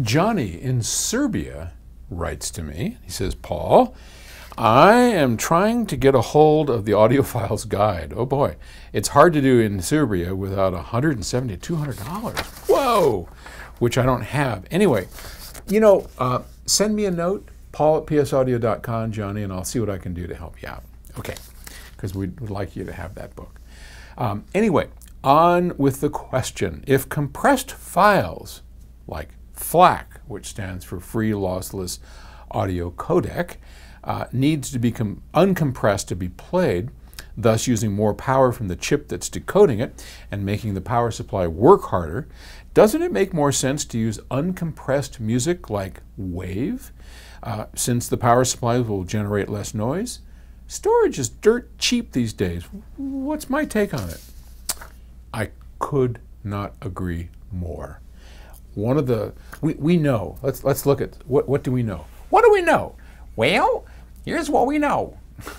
Johnny in Serbia writes to me. He says, Paul, I am trying to get a hold of the audiophiles guide. Oh boy, it's hard to do in Serbia without $170, $200. Whoa, which I don't have. Anyway, you know, uh, send me a note, paul at psaudio.com, Johnny, and I'll see what I can do to help you out. Okay, because we would like you to have that book. Um, anyway, on with the question. If compressed files like FLAC, which stands for Free Lossless Audio Codec, uh, needs to be uncompressed to be played, thus using more power from the chip that's decoding it and making the power supply work harder, doesn't it make more sense to use uncompressed music like WAVE, uh, since the power supply will generate less noise? Storage is dirt cheap these days. What's my take on it? I could not agree more. One of the we, we know. Let's let's look at what what do we know? What do we know? Well, here's what we know.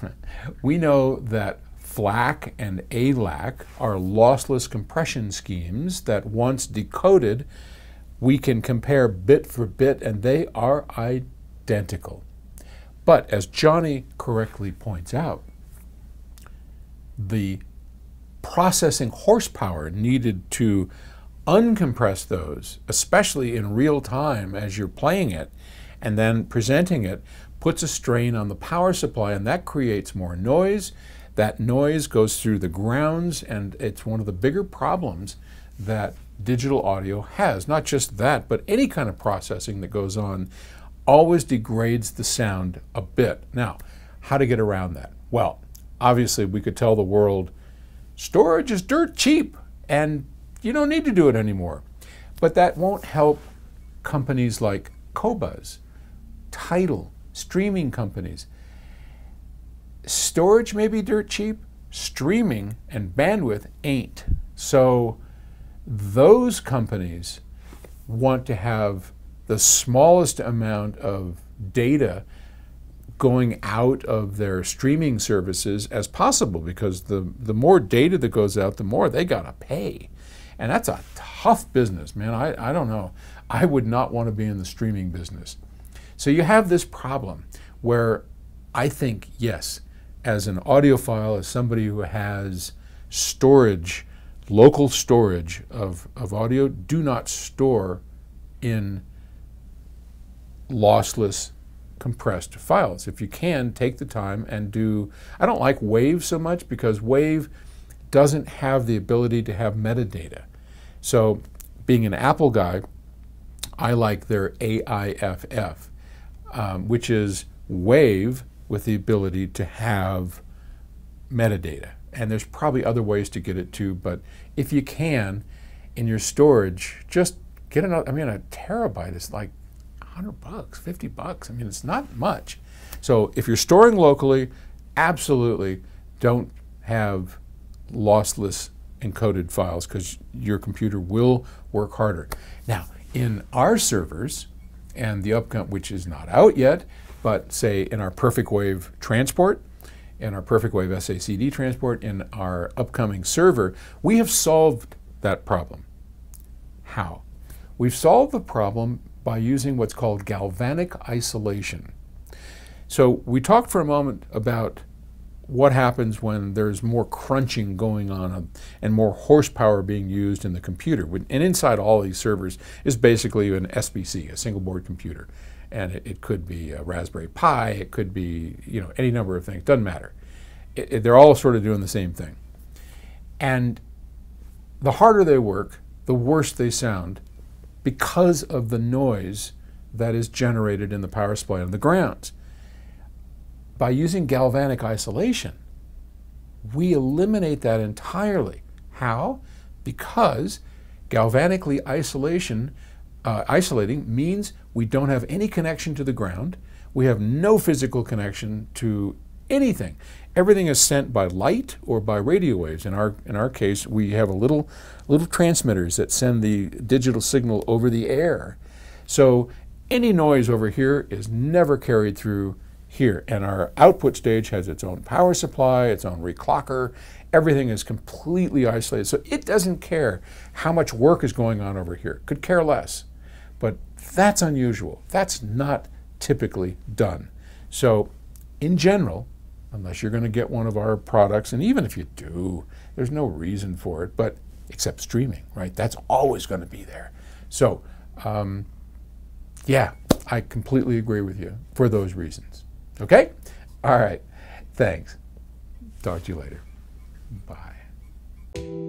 we know that FLAC and ALAC are lossless compression schemes that once decoded, we can compare bit for bit and they are identical. But as Johnny correctly points out, the processing horsepower needed to uncompress those, especially in real time as you're playing it and then presenting it, puts a strain on the power supply and that creates more noise. That noise goes through the grounds and it's one of the bigger problems that digital audio has. Not just that, but any kind of processing that goes on always degrades the sound a bit. Now, how to get around that? Well, obviously we could tell the world storage is dirt cheap and you don't need to do it anymore. But that won't help companies like Qobuz, Tidal, streaming companies. Storage may be dirt cheap, streaming and bandwidth ain't. So those companies want to have the smallest amount of data going out of their streaming services as possible because the, the more data that goes out, the more they got to pay. And that's a tough business, man. I, I don't know. I would not want to be in the streaming business. So you have this problem where I think, yes, as an audiophile, as somebody who has storage, local storage of, of audio, do not store in lossless compressed files. If you can, take the time and do, I don't like Wave so much because Wave doesn't have the ability to have metadata. So being an Apple guy, I like their AIFF, um, which is Wave with the ability to have metadata. And there's probably other ways to get it too, but if you can, in your storage, just get another, I mean, a terabyte is like 100 bucks, 50 bucks. I mean, it's not much. So if you're storing locally, absolutely don't have lossless encoded files because your computer will work harder. Now, in our servers, and the upcoming, which is not out yet, but say in our Perfect Wave transport, in our Perfect Wave SACD transport, in our upcoming server, we have solved that problem. How? We've solved the problem by using what's called galvanic isolation. So we talked for a moment about what happens when there's more crunching going on and more horsepower being used in the computer. And inside all these servers is basically an SBC, a single board computer. And it, it could be a Raspberry Pi, it could be you know any number of things, doesn't matter. It, it, they're all sort of doing the same thing. And the harder they work, the worse they sound because of the noise that is generated in the power supply on the grounds. By using galvanic isolation, we eliminate that entirely. How? Because galvanically isolation, uh, isolating means we don't have any connection to the ground. We have no physical connection to anything. Everything is sent by light or by radio waves. In our, in our case, we have a little, little transmitters that send the digital signal over the air. So any noise over here is never carried through here. And our output stage has its own power supply, its own reclocker. Everything is completely isolated. So it doesn't care how much work is going on over here. Could care less. But That's unusual. That's not typically done. So, in general, unless you're going to get one of our products, and even if you do, there's no reason for it, but except streaming, right? That's always going to be there. So, um, yeah, I completely agree with you for those reasons. Okay? All right. Thanks. Talk to you later. Bye.